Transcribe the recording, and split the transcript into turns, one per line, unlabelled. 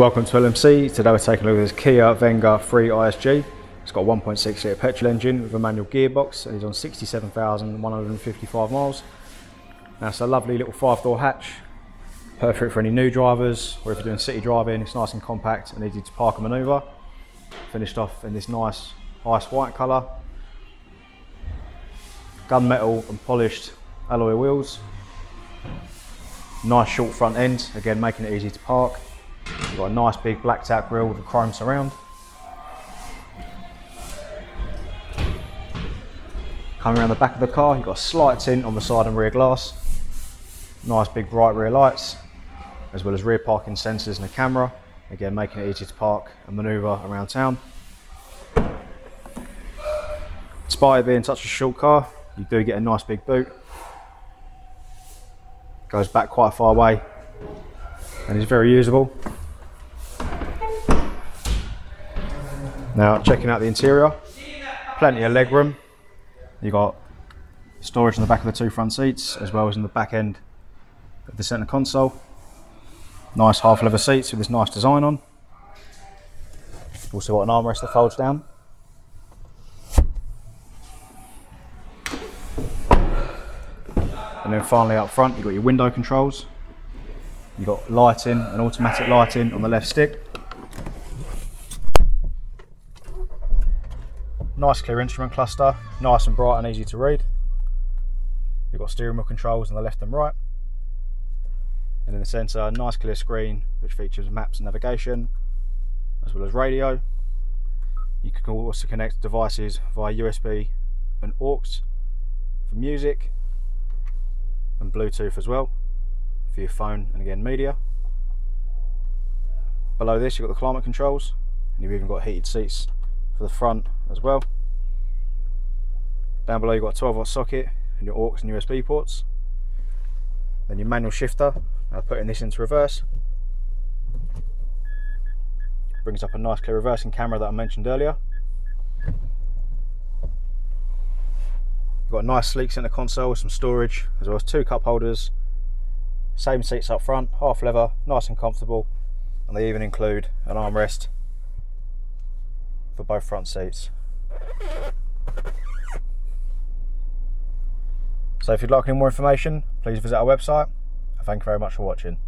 Welcome to LMC. Today we're taking a look at this Kia Venga 3 ISG. It's got a 1.6 litre petrol engine with a manual gearbox and is on 67,155 miles. Now it's a lovely little five door hatch, perfect for any new drivers or if you're doing city driving, it's nice and compact and easy to park and manoeuvre. Finished off in this nice ice white colour. Gunmetal and polished alloy wheels. Nice short front end, again making it easy to park. You've got a nice big blacked out grille with a chrome surround. Coming around the back of the car, you've got a slight tint on the side and rear glass. Nice big bright rear lights, as well as rear parking sensors and a camera. Again, making it easy to park and manoeuvre around town. Despite it being such a short car, you do get a nice big boot. Goes back quite far away and is very usable. Now checking out the interior, plenty of leg room. You got storage in the back of the two front seats as well as in the back end of the centre console. Nice half leather seats with this nice design on. Also got an armrest that folds down. And then finally up front you've got your window controls. You've got lighting and automatic lighting on the left stick. Nice clear instrument cluster, nice and bright and easy to read. You've got steering wheel controls on the left and right. And in the centre, nice clear screen which features maps and navigation, as well as radio. You can also connect devices via USB and aux for music and Bluetooth as well for your phone and again media. Below this you've got the climate controls and you've even got heated seats for the front as well. Down below you've got a 12 volt socket and your aux and USB ports. Then your manual shifter, now putting this into reverse. Brings up a nice clear reversing camera that I mentioned earlier. You've got a nice sleek center console with some storage, as well as two cup holders. Same seats up front, half leather, nice and comfortable. And they even include an armrest for both front seats. So if you'd like any more information, please visit our website. Thank you very much for watching.